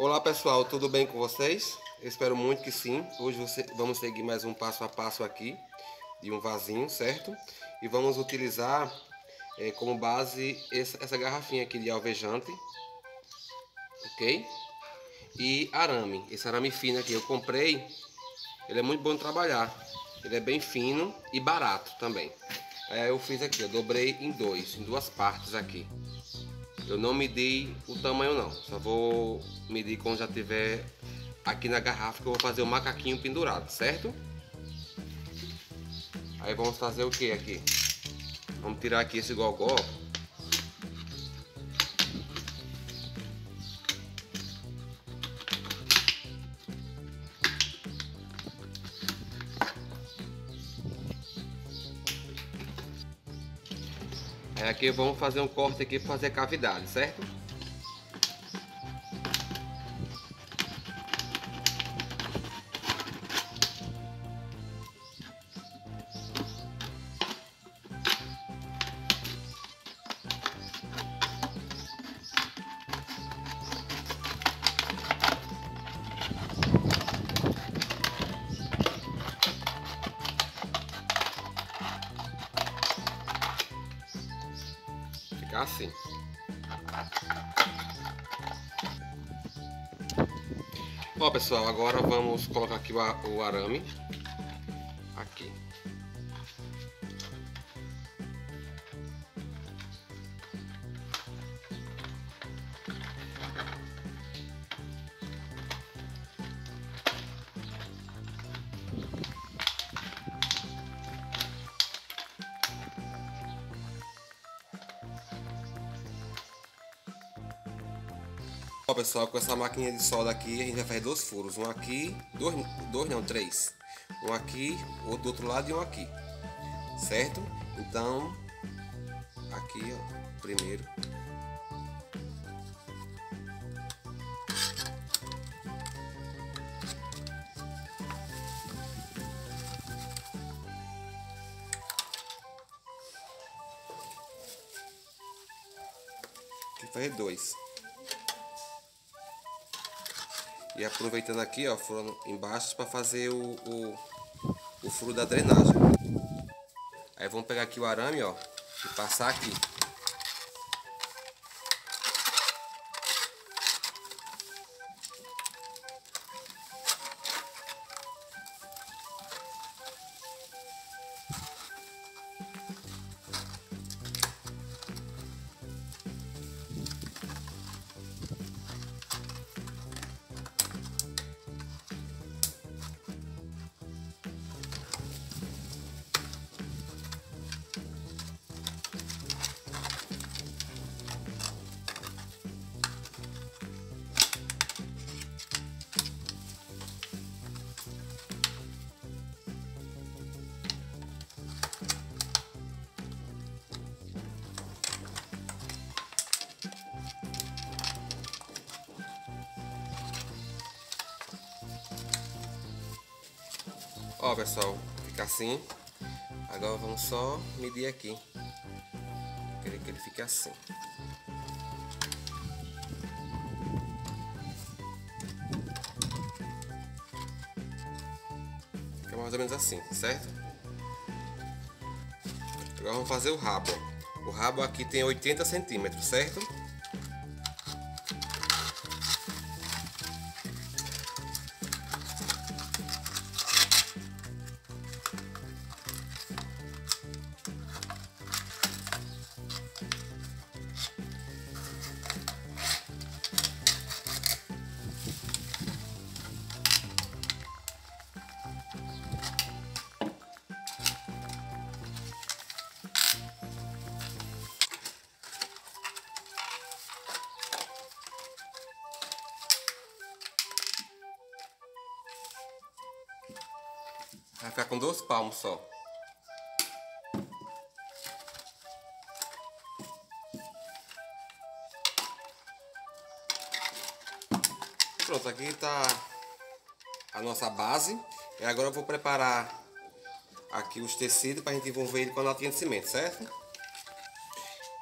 Olá pessoal, tudo bem com vocês? Espero muito que sim. Hoje você, vamos seguir mais um passo a passo aqui de um vasinho, certo? E vamos utilizar é, como base essa, essa garrafinha aqui de alvejante, ok? E arame, esse arame fino aqui eu comprei, ele é muito bom de trabalhar. Ele é bem fino e barato também. Aí eu fiz aqui, eu dobrei em dois, em duas partes aqui. Eu não medi o tamanho não, só vou medir quando já tiver aqui na garrafa que eu vou fazer o macaquinho pendurado, certo? Aí vamos fazer o que aqui? Vamos tirar aqui esse gogó aqui vamos fazer um corte aqui para fazer cavidade, certo? Pessoal, agora vamos colocar aqui o arame. Aqui. Ó pessoal, com essa máquina de solda aqui a gente vai fazer dois furos, um aqui, dois, dois não, três. Um aqui, outro do outro lado e um aqui, certo? Então, aqui ó, primeiro. Aqui fazer dois. E aproveitando aqui, ó, furando embaixo para fazer o, o, o, furo da drenagem. Aí vamos pegar aqui o arame, ó, e passar aqui. Ó pessoal, fica assim. Agora vamos só medir aqui. Querer que ele fique assim. Fica mais ou menos assim, certo? Agora vamos fazer o rabo. O rabo aqui tem 80 centímetros, certo? Ficar com dois palmos só. Pronto, aqui está a nossa base. E agora eu vou preparar aqui os tecidos para a gente envolver ele com a latinha de cimento, certo?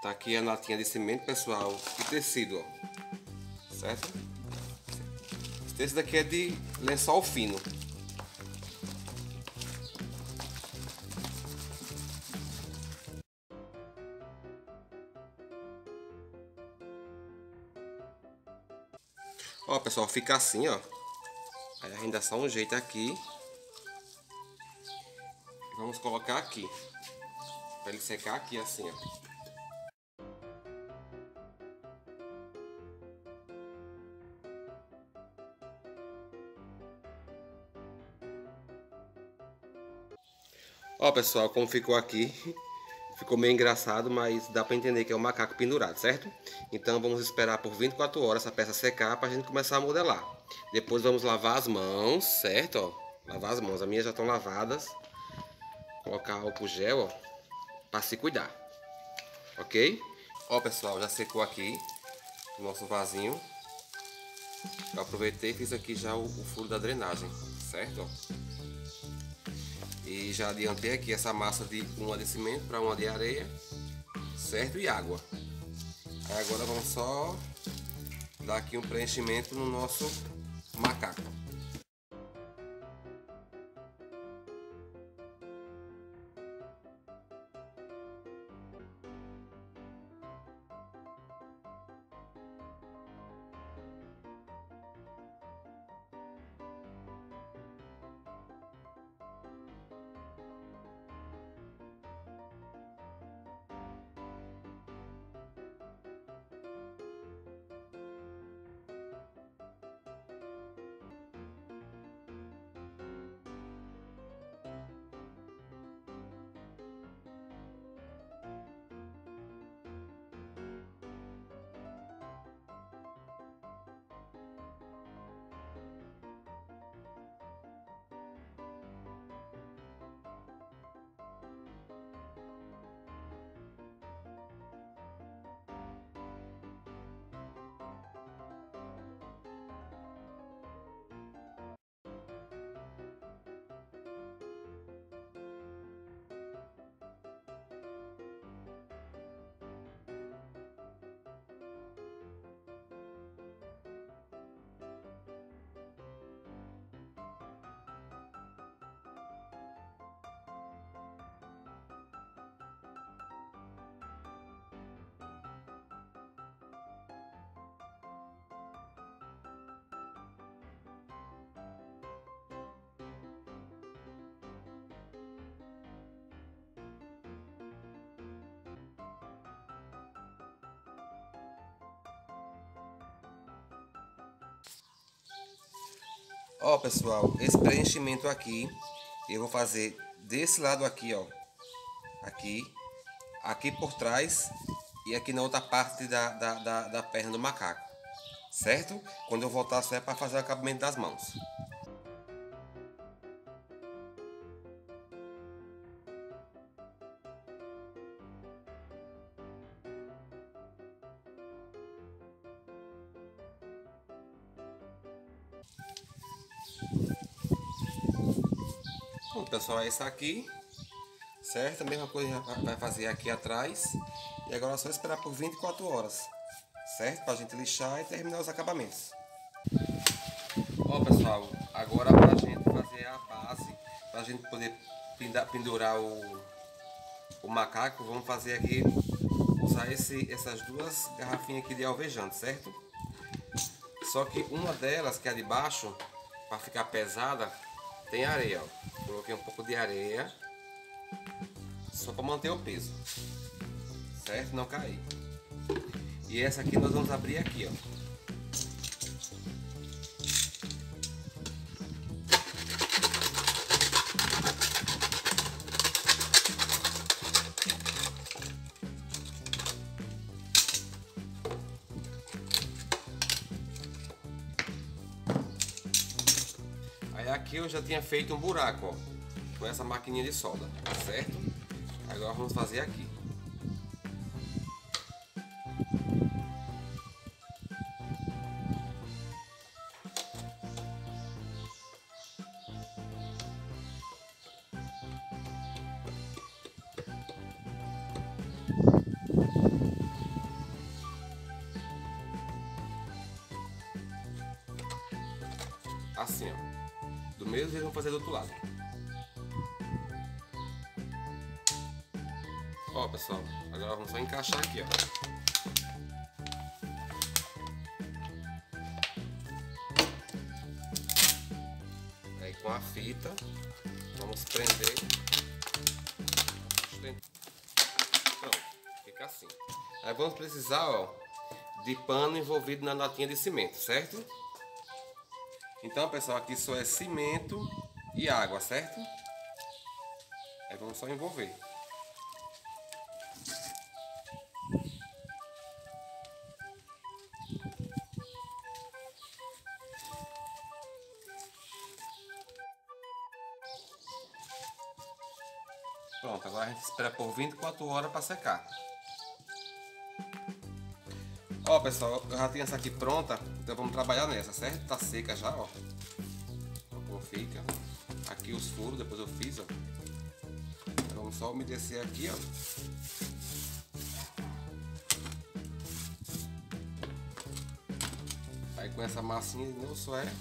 Tá aqui a latinha de cimento, pessoal. E tecido, ó. Certo? Esse daqui é de lençol fino. Ó, pessoal, fica assim, ó. Aí a gente dá só um jeito aqui. Vamos colocar aqui. Pra ele secar aqui assim, ó. Ó pessoal, como ficou aqui, ficou meio engraçado, mas dá para entender que é um macaco pendurado, certo? Então vamos esperar por 24 horas essa peça secar para a gente começar a modelar. Depois vamos lavar as mãos, certo? Ó, lavar as mãos, as minhas já estão lavadas. Colocar álcool gel, para se cuidar, ok? Ó pessoal, já secou aqui o nosso vasinho. Eu aproveitei e fiz aqui já o, o furo da drenagem, certo? Ó. E já adiantei aqui essa massa de uma de cimento para uma de areia, certo? E água. Aí agora vamos só dar aqui um preenchimento no nosso macaco. Ó, pessoal, esse preenchimento aqui, eu vou fazer desse lado aqui, ó. Aqui, aqui por trás e aqui na outra parte da, da, da, da perna do macaco. Certo? Quando eu voltar só é para fazer o acabamento das mãos. Bom, pessoal, é isso aqui. Certo? A mesma coisa vai fazer aqui atrás. E agora é só esperar por 24 horas. Certo? Para a gente lixar e terminar os acabamentos. Ó, pessoal, agora para a gente fazer a base, para a gente poder pendurar o, o macaco, vamos fazer aqui, usar esse, essas duas garrafinhas aqui de alvejante, certo? Só que uma delas, que é a de baixo, para ficar pesada, tem areia, ó. Coloquei um pouco de areia. Só para manter o peso. Certo? Não cair. E essa aqui nós vamos abrir aqui, ó. Aqui eu já tinha feito um buraco, ó, com essa maquininha de solda, certo? Agora vamos fazer aqui. Jeito vamos fazer do outro lado. Ó, pessoal, agora vamos só encaixar aqui, ó. Aí com a fita, vamos prender. Pronto, fica assim. Aí vamos precisar, ó, de pano envolvido na latinha de cimento, certo? Então, pessoal, aqui só é cimento e água, certo? Aí vamos só envolver. Pronto, agora a gente espera por 24 horas para secar. Ó pessoal, eu já tenho essa aqui pronta, então vamos trabalhar nessa, certo? Tá seca já, ó. Como fica. Aqui os furos, depois eu fiz, ó. Então, vamos só umedecer aqui, ó. Aí com essa massinha não só é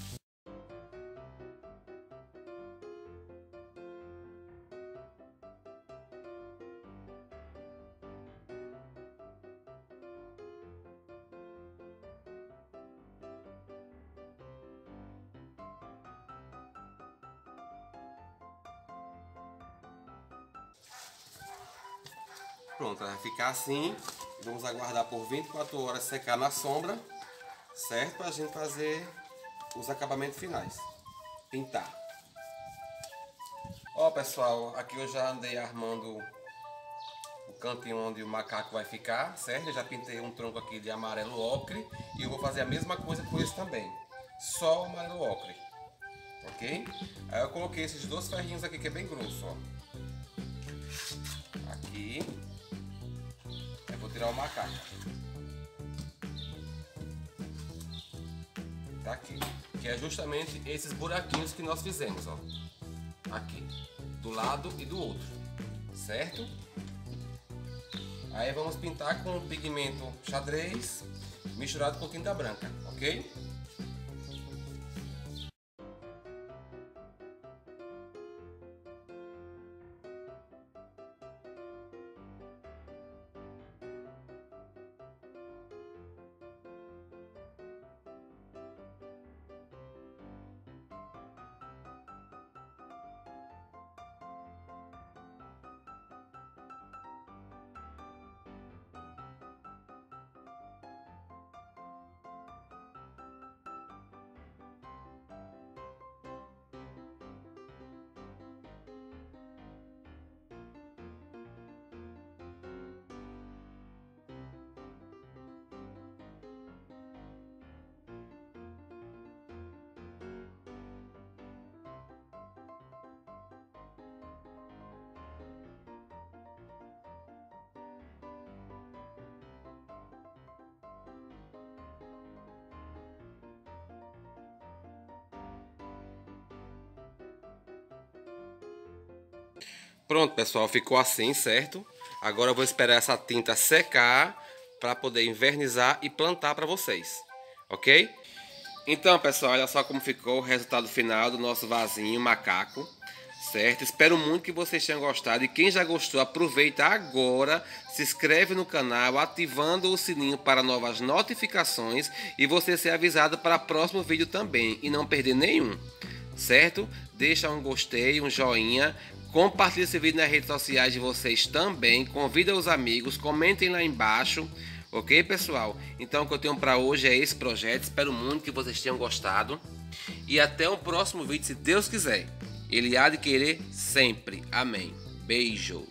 Ficar assim. Vamos aguardar por 24 horas secar na sombra, certo? Para a gente fazer os acabamentos finais. Pintar. Ó pessoal, aqui eu já andei armando o cantinho onde o macaco vai ficar, certo? Eu já pintei um tronco aqui de amarelo ocre e eu vou fazer a mesma coisa com esse também. Só o amarelo ocre, ok? Aí eu coloquei esses dois ferrinhos aqui que é bem grosso, ó. Aqui tirar o macaco. Tá aqui. Que é justamente esses buraquinhos que nós fizemos, ó. Aqui. Do lado e do outro. Certo? Aí vamos pintar com pigmento xadrez misturado com tinta branca, ok? Pronto, pessoal, ficou assim, certo? Agora eu vou esperar essa tinta secar para poder invernizar e plantar para vocês, ok? Então, pessoal, olha só como ficou o resultado final do nosso vasinho macaco, certo? Espero muito que vocês tenham gostado e quem já gostou, aproveita agora, se inscreve no canal, ativando o sininho para novas notificações e você ser avisado para o próximo vídeo também e não perder nenhum, certo? Deixa um gostei, um joinha, Compartilhe esse vídeo nas redes sociais de vocês também. Convida os amigos, comentem lá embaixo. Ok, pessoal? Então, o que eu tenho para hoje é esse projeto. Espero muito que vocês tenham gostado. E até o próximo vídeo, se Deus quiser. Ele há de querer sempre. Amém. Beijo.